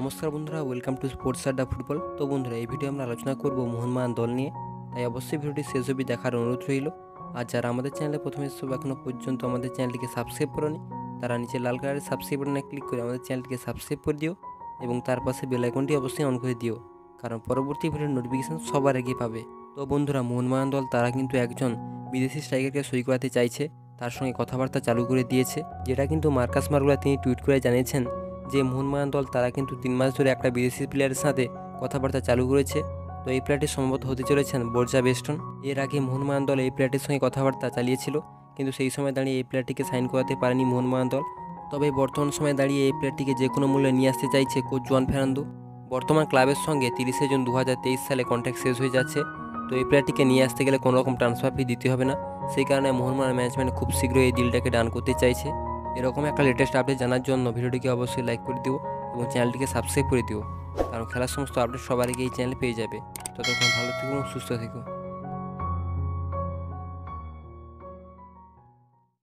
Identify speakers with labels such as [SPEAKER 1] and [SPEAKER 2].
[SPEAKER 1] নমস্কার বন্ধুরা welcome to sports Adda football তো বন্ধুরা, এই ভিডিও আমরা আলোচনা করব মোহনবাগান দল নিয়ে। তাই অবশ্যই ভিডিওটি শেষ অবধি দেখার অনুরোধ রইল। আর যারা আমাদের চ্যানেলে প্রথমে এসব এখনও পর্যন্ত আমাদের চ্যানেলটিকে সাবস্ক্রাইব করনি, তারা নিচে লাল কালারের সাবস্ক্রাইব বাটনে ক্লিক করে আমাদের চ্যানেলটিকে সাবস্ক্রাইব করে দিও এবং তার পাশে বেল আইকনটি অবশ্যই অন করে দিও, কারণ পরবর্তী ভিডিওর নোটিফিকেশন সবার আগে পাবে। তো বন্ধুরা মোহনবাগান দল তারা কিন্তু একজন বিদেশি স্ট্রাইকারকে সই করাতে চাইছে, তার সঙ্গে কথাবার্তা চালু করে দিয়েছে, যেটা কিন্তু মার্কাস মার্গুলা তিনি টুইট করে জানিয়েছেন। যে মোহনবাগান দল, তারা কিন্তু তিন মাস ধরে একটা বিদেশি প্লেয়ারের সাথে কথাবার্তা চালু করেছে। তো এই প্লেয়ারটি সম্ভবত হতে চলেছেন বর্জা বেস্টন এর আগে মোহনবাগান দল এই প্লেয়ারটির সঙ্গে কথাবার্তা চালিয়েছিল, কিন্তু সেই সময় দাঁড়িয়ে এই প্লেয়ারটিকে সাইন করাতে পারেনি মোহনবাগান দল। তবে বর্তমান সময়ে দাঁড়িয়ে এই প্লেয়ারটিকে যে কোনো মূল্যে নিয়ে আসতে চাইছে কোচ জোয়ান ফেরান্দো। বর্তমান ক্লাবের সঙ্গে তিরিশে জুন দু হাজার তেইশ সালে কন্ট্যাক্ট শেষ হয়ে যাচ্ছে। তো এই প্লেয়ারটিকে নিয়ে আসতে গেলে কোনো রকম ট্রান্সফার ফি দিতে হবে না। সেই কারণে মোহনবাগান ম্যানেজমেন্ট খুব শীঘ্রই এই ডিলটাকে ডান করতে চাইছে। এরকম একটা লেটেস্ট আপডেট জানার জন্য ভিডিওটিকে অবশ্যই লাইক করে দিও এবং চ্যানেলটিকে সাবস্ক্রাইব করে দিও। কারণ খেলার সমস্ত আপডেট সবার আগে এই চ্যানেলে পেয়ে যাবে। ততক্ষণ ভালো থেকো সুস্থ থেকো।